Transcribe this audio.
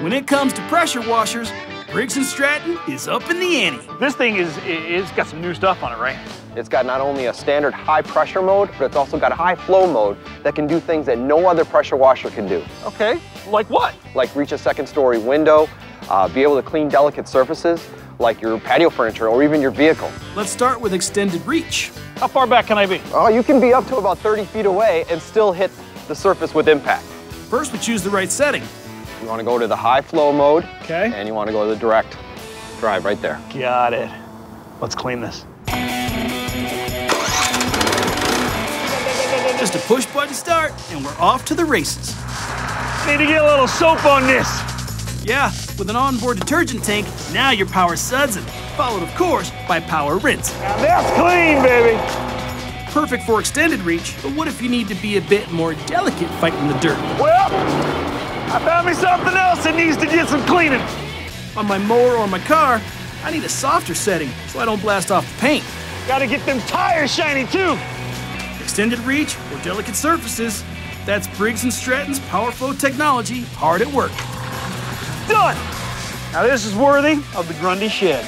When it comes to pressure washers, Briggs & Stratton is up in the ante. This thing is, it's got some new stuff on it, right? It's got not only a standard high pressure mode, but it's also got a high flow mode that can do things that no other pressure washer can do. Okay, like what? Like reach a second story window, uh, be able to clean delicate surfaces, like your patio furniture or even your vehicle. Let's start with extended reach. How far back can I be? Oh, you can be up to about 30 feet away and still hit the surface with impact. First, we choose the right setting. You want to go to the high flow mode. Okay. And you want to go to the direct drive right there. Got it. Let's clean this. Just a push button start, and we're off to the races. Need to get a little soap on this. Yeah, with an onboard detergent tank, now your power suds it, followed, of course, by power rinse. Now that's clean, baby. Perfect for extended reach, but what if you need to be a bit more delicate fighting the dirt? Well, I found me something else that needs to get some cleaning. On my mower or my car, I need a softer setting so I don't blast off the paint. Gotta get them tires shiny too. Extended reach or delicate surfaces, that's Briggs & Stratton's PowerFlow technology hard at work. Done. Now this is worthy of the Grundy shed.